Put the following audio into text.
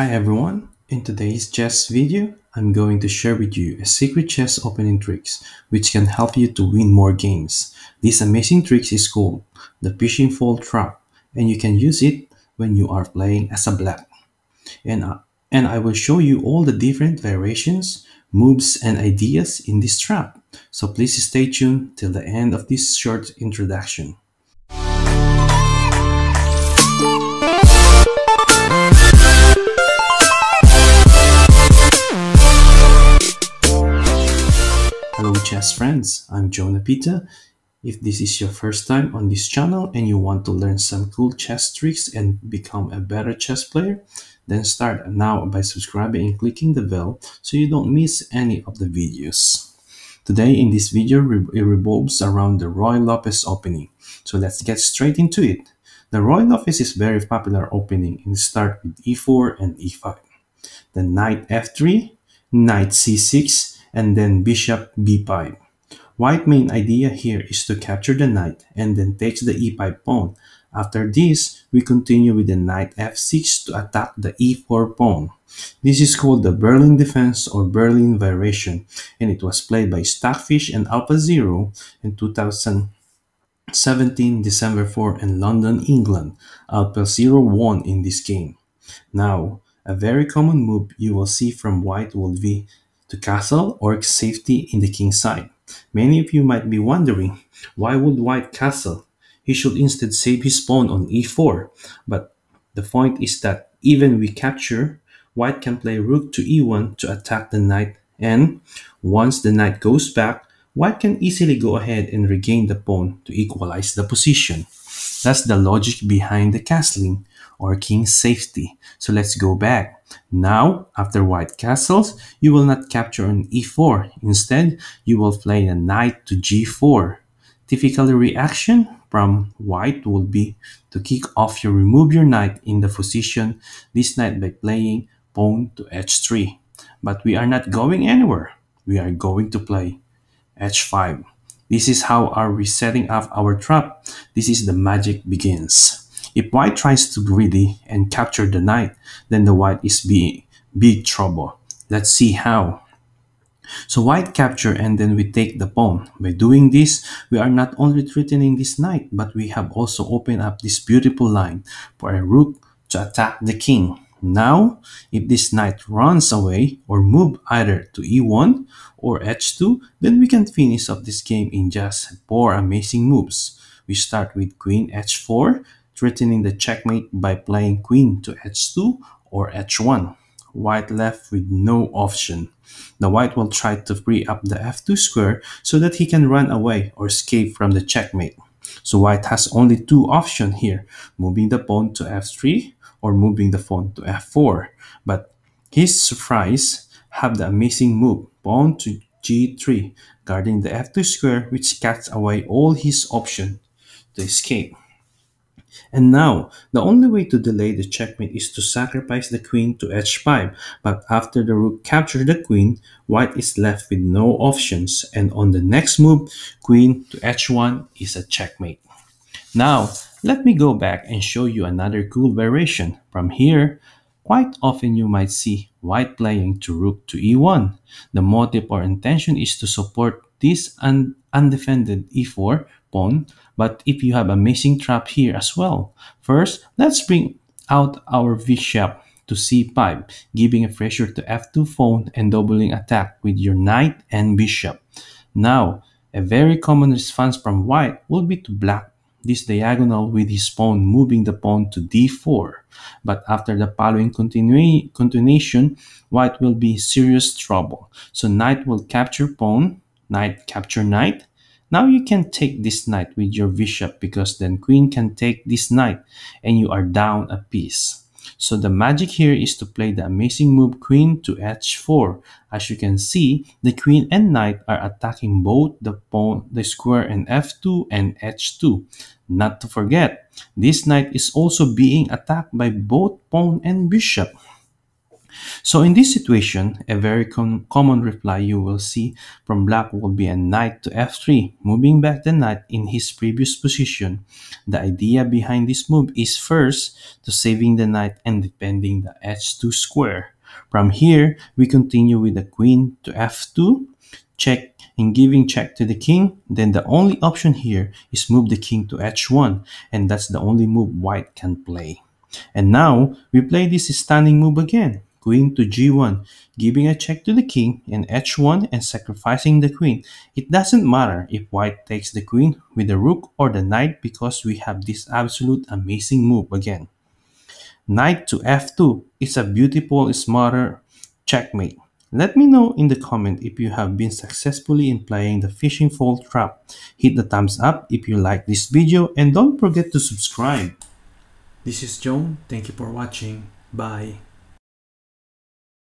Hi everyone, in today's chess video, I'm going to share with you a secret chess opening tricks which can help you to win more games. This amazing trick is called the fishing Pole trap and you can use it when you are playing as a black. And, uh, and I will show you all the different variations, moves and ideas in this trap. So please stay tuned till the end of this short introduction. Chess friends, I'm Joe Pita. If this is your first time on this channel and you want to learn some cool chess tricks and become a better chess player, then start now by subscribing and clicking the bell so you don't miss any of the videos. Today in this video it revolves around the Ruy Lopez opening. So let's get straight into it. The Ruy Lopez is very popular opening and start with e4 and e5. The knight f3, knight c6, and then bishop b5. White main idea here is to capture the knight and then takes the e5 pawn. After this, we continue with the knight f6 to attack the e4 pawn. This is called the Berlin defense or Berlin variation and it was played by Stockfish and Alpha Zero in 2017 December 4 in London, England. Alpha Zero won in this game. Now, a very common move you will see from white will be to castle or safety in the king's side. Many of you might be wondering, why would white castle? He should instead save his pawn on e4. But the point is that even we capture, white can play rook to e1 to attack the knight and once the knight goes back, white can easily go ahead and regain the pawn to equalize the position. That's the logic behind the castling or king's safety. So let's go back. Now, after white castles, you will not capture on e4. Instead, you will play a knight to g4. Typical reaction from white will be to kick off your remove your knight in the position this knight by playing pawn to h3. But we are not going anywhere. We are going to play h5. This is how are we setting up our trap. This is the magic begins. If white tries to greedy and capture the knight, then the white is be big trouble. Let's see how. So white capture and then we take the pawn. By doing this, we are not only threatening this knight, but we have also opened up this beautiful line for a rook to attack the king. Now, if this knight runs away or move either to e1 or h2, then we can finish up this game in just four amazing moves. We start with queen h4, threatening the checkmate by playing queen to h2 or h1. White left with no option. The white will try to free up the f2 square so that he can run away or escape from the checkmate. So white has only two options here, moving the pawn to f3 or moving the pawn to f4. But his surprise have the amazing move, pawn to g3, guarding the f2 square which cuts away all his options to escape. And now, the only way to delay the checkmate is to sacrifice the queen to h5, but after the rook captures the queen, white is left with no options, and on the next move, queen to h1 is a checkmate. Now, let me go back and show you another cool variation. From here, quite often you might see white playing to rook to e1. The motive or intention is to support this un undefended e4 pawn but if you have a fishing trap here as well. First, let's bring out our bishop to c5, giving a pressure to f2 pawn and doubling attack with your knight and bishop. Now, a very common response from white would be to black this diagonal with his pawn moving the pawn to d4. But after the following continu continuation, white will be serious trouble. So knight will capture pawn, knight capture knight, now you can take this knight with your bishop because then queen can take this knight and you are down a piece. So the magic here is to play the amazing move queen to h4. As you can see, the queen and knight are attacking both the pawn, the square in f2 and h2. Not to forget, this knight is also being attacked by both pawn and bishop. So in this situation, a very com- common reply you will see from black will be a knight to f3, moving back the knight in his previous position. The idea behind this move is first to saving the knight and defending the h2 square. From here, we continue with the queen to f2, check and giving check to the king. Then the only option here is move the king to h1 and that's the only move white can play. And now we play this stunning move again queen to g1, giving a check to the king and h1 and sacrificing the queen. It doesn't matter if white takes the queen with the rook or the knight because we have this absolute amazing move again. Knight to f2 is a beautiful smothered checkmate. Let me know in the comment if you have been successfully in playing the fishing pole trap. Hit the thumbs up if you like this video and don't forget to subscribe. This is John, Thank you for watching. Bye.